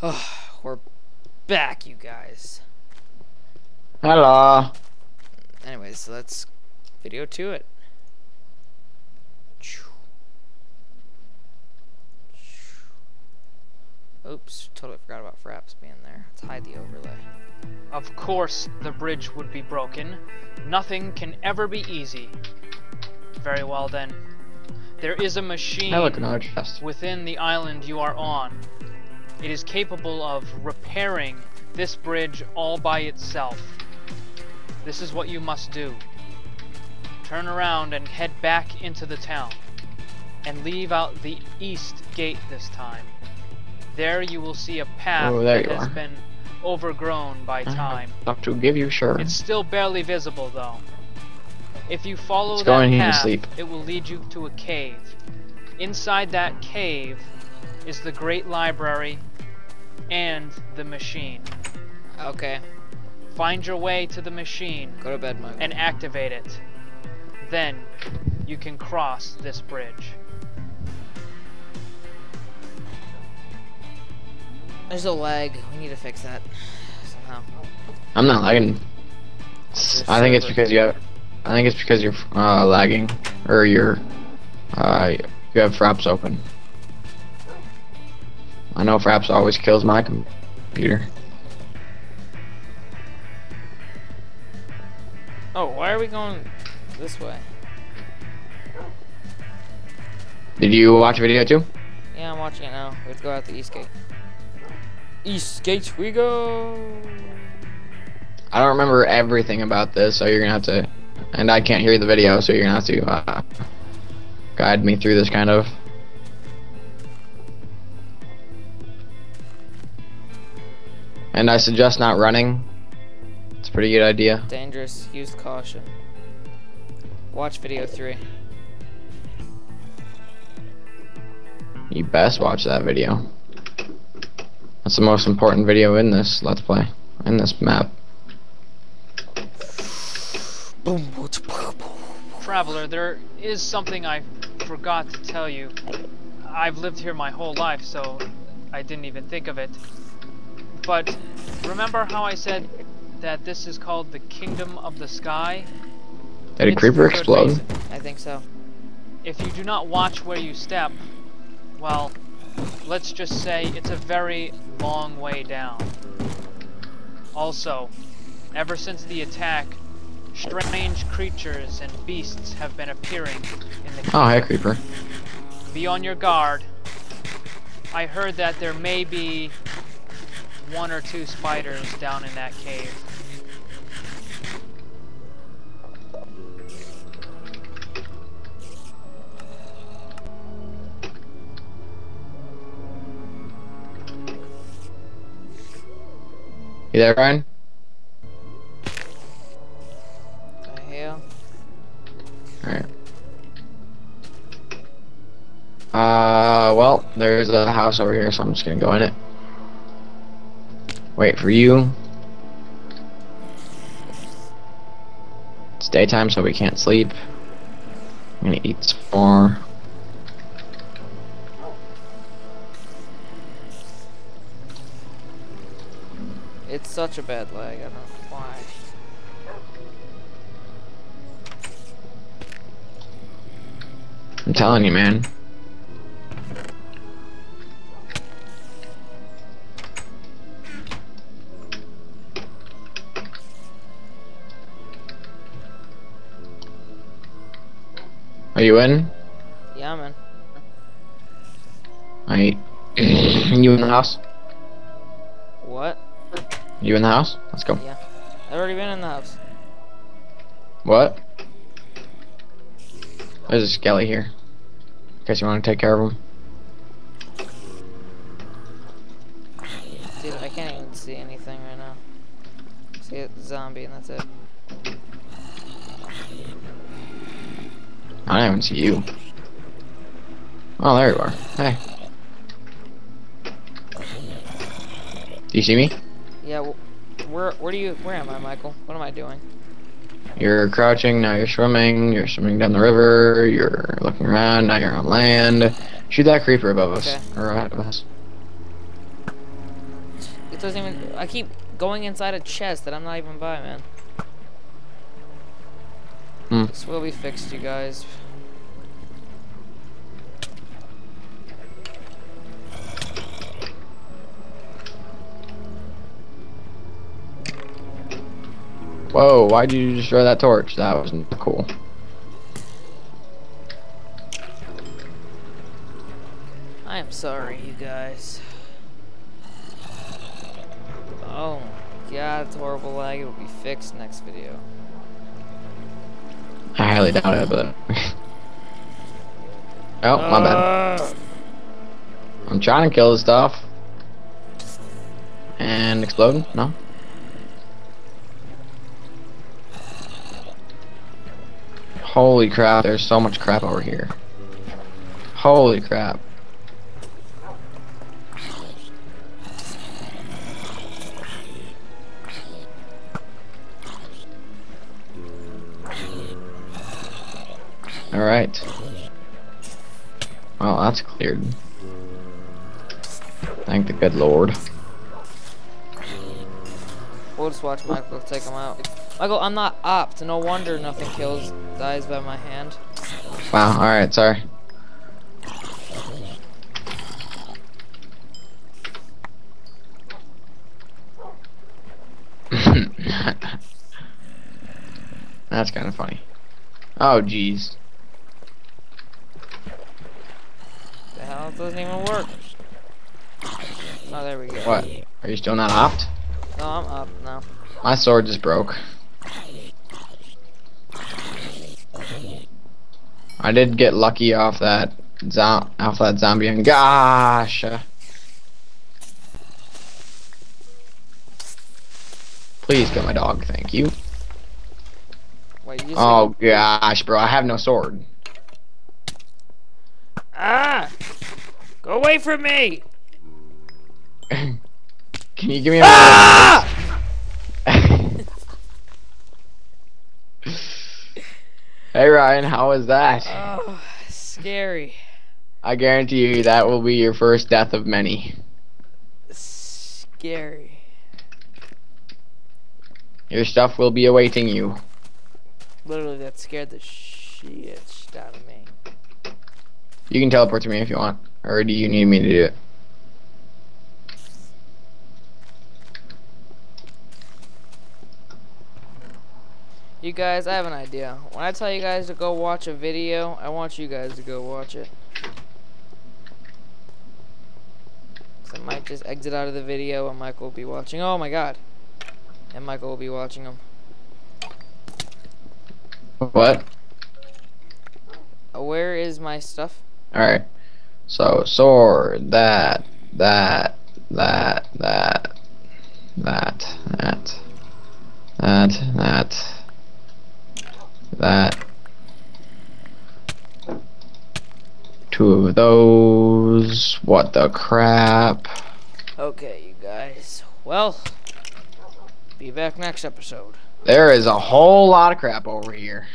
Oh, we're back, you guys. Hello. Anyways, let's video to it. Oops, totally forgot about Fraps being there. Let's hide the overlay. Of course the bridge would be broken. Nothing can ever be easy. Very well then. There is a machine I look another chest. within the island you are on. It is capable of repairing this bridge all by itself. This is what you must do. Turn around and head back into the town. And leave out the east gate this time. There you will see a path oh, that has are. been overgrown by time. Stuff to give you, sure. It's still barely visible though. If you follow Let's that go in here and path, it will lead you to a cave. Inside that cave is the Great Library and the machine. Okay, Find your way to the machine go to bed, Mike. and activate it. Then you can cross this bridge. There's a lag. We need to fix that somehow. I'm not lagging. Your I think it's because you have. I think it's because you're uh, lagging, or you're. Uh, you have Fraps open. I know Fraps always kills my computer. Oh, why are we going this way? Did you watch a video too? Yeah, I'm watching it now. We have to go out the east gate. East gate we go. I don't remember everything about this, so you're gonna have to. And I can't hear the video, so you're gonna have to uh, guide me through this kind of. And I suggest not running. It's a pretty good idea. Dangerous. Use caution. Watch video three. You best watch that video. That's the most important video in this Let's Play. In this map. Boom, boom, boom, boom. Traveler, there is something I forgot to tell you. I've lived here my whole life, so I didn't even think of it. But remember how I said that this is called the Kingdom of the Sky? Did a creeper for explode? reason. I think so. If you do not watch where you step, well, let's just say it's a very long way down. Also, ever since the attack, strange creatures and beasts have been appearing in the Oh, hey, creeper. be on your guard. I heard that there may be one or two spiders down in that cave. You there, Ryan? The hell? Alright. Uh, well, there's a house over here, so I'm just gonna go in it. Wait for you. It's daytime, so we can't sleep. I'm gonna eat some more. It's such a bad leg, I don't know why. I'm telling you, man. Are you in? Yeah, man. I. you in the house? What? You in the house? Let's go. Yeah. I've already been in the house. What? There's a skelly here. Case you want to take care of him. Dude, I can't even see anything right now. See a zombie and that's it. I don't even see you. Oh, there you are. Hey. Do you see me? Yeah, wh- where where do you where am I, Michael? What am I doing? You're crouching, now you're swimming, you're swimming down the river, you're looking around, now you're on land. Shoot that creeper above us. Okay. Or ahead of us. It doesn't even. I keep going inside a chest that I'm not even by, man. Hmm. This will be fixed, you guys. Whoa, why'd you destroy that torch? That wasn't cool. I am sorry, you guys. Oh god, it's horrible lag. It will be fixed next video. I highly doubt it, but. oh, my bad. Uh, I'm trying to kill the stuff. And explode? No? Holy crap, there's so much crap over here. Holy crap. Alright. Well, that's cleared. Thank the good lord. We'll just watch Michael take him out. Michael, I'm not opt. No wonder nothing kills dies by my hand. Wow, alright, sorry. That's kind of funny. Oh, jeez. The hell, it doesn't even work. Oh, there we go. What? Are you still not opt? No, I'm up now. My sword just broke. I did get lucky off that zo off that zombie and gosh. uh, Please kill my dog, thank you. Wait, you Oh gosh, bro, I have no sword. Ah! Go away from me! Can you give me a Ah! Hey Ryan, how was that? Oh, scary. I guarantee you that will be your first death of many. Scary. Your stuff will be awaiting you. Literally, that scared the shit out of me. You can teleport to me if you want. Or do you need me to do it? You guys, I have an idea. When I tell you guys to go watch a video, I want you guys to go watch it. 'Cause I might just exit out of the video and Michael will be watching. Oh my god. And Michael will be watching them. What? Where is my stuff? Alright. So, sword, that, that, that, that, that, that, that, that, that. Two of those. What the crap? Okay, you guys. Well, be back next episode. There is a whole lot of crap over here.